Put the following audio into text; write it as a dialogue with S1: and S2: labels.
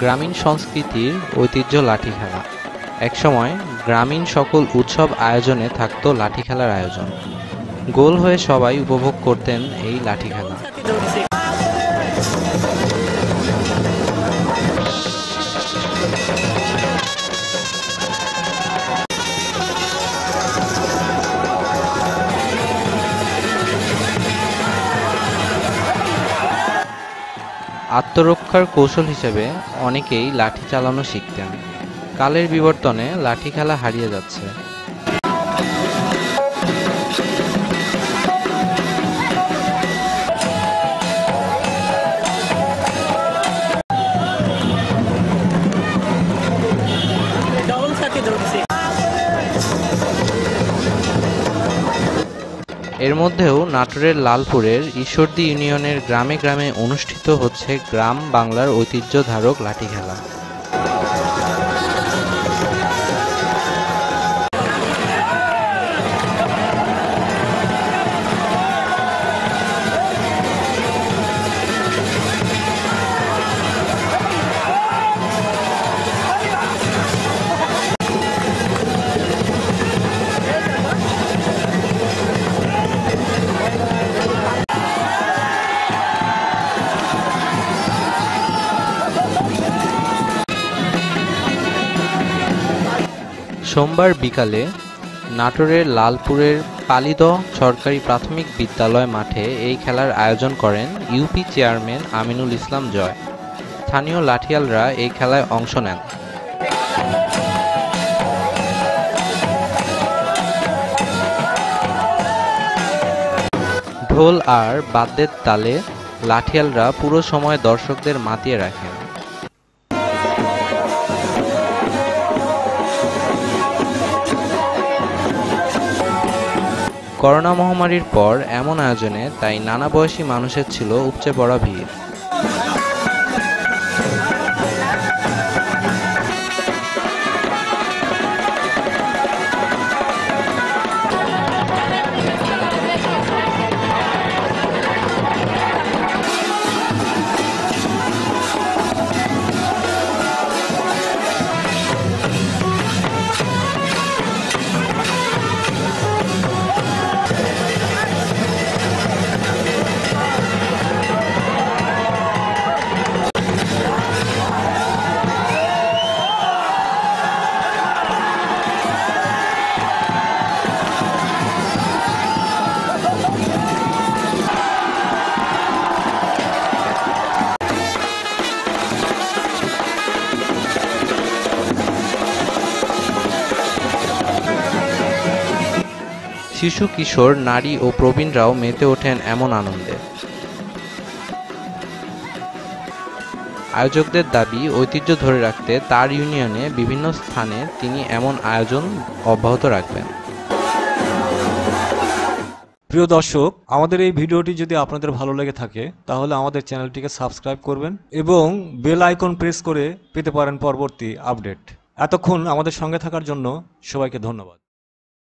S1: গ্রামীণ সংস্কৃতির ঐতিহ্য লাঠি খেলা একসময় গ্রামীণ সকল উৎসব আয়োজনে থাকত লাঠি খেলার আয়োজন। গোল হয়ে সবাই উপভোগ করতেন এই লাঠি খেলা আত্মরক্ষার কৌশল হিসেবে অনেকেই লাঠি চালানো শিখতেন। কালের বিবর্তনে লাঠি খেলা হারিয়ে যাচ্ছে। এর মধ্যেও নাটোরের লালপুরের ঈশ্বরদী ইউনিয়নের গ্রামে গ্রামে অনুষ্ঠিত হচ্ছে গ্রাম বাংলার ঐতিহ্যধারক লাঠি খেলা সোমবার বিকালে নাটোরের লালপুরের পালিদ সরকারি প্রাথমিক বিদ্যালয় মাঠে এই খেলার আয়োজন করেন ইউপি চেয়ারম্যান আমিনুল ইসলাম জয়। স্থানীয় লাঠিয়ালরা এই খেলায় অংশ নেন। ঢোল আর বাদ্যের তালে লাঠিয়ালরা পুরো সময় দর্শকদের মাতিয়ে রাখেন। করোনা মহামারীর পর এমন আয়োজনে তাই নানা বয়সী মানুষের ছিল উপচে পড়া ভিড়। শিশু, কিশোর, নারী ও প্রবীণরাও মেতে ওঠেন এমন আনন্দে। আয়োজকদের দাবি, ঐতিহ্য ধরে রাখতে তার ইউনিয়নে বিভিন্ন স্থানে তিনি এমন আয়োজন অব্যাহত রাখবেন।
S2: প্রিয় দর্শক, আমাদের এই ভিডিওটি যদি আপনাদের ভালো লেগে থাকে, তাহলে আমাদের চ্যানেলটিকে সাবস্ক্রাইব করবেন এবং বেল আইকন প্রেস করে পেতে পারেন পরবর্তী আপডেট। এতক্ষণ আমাদের সঙ্গে থাকার জন্য সবাইকে ধন্যবাদ।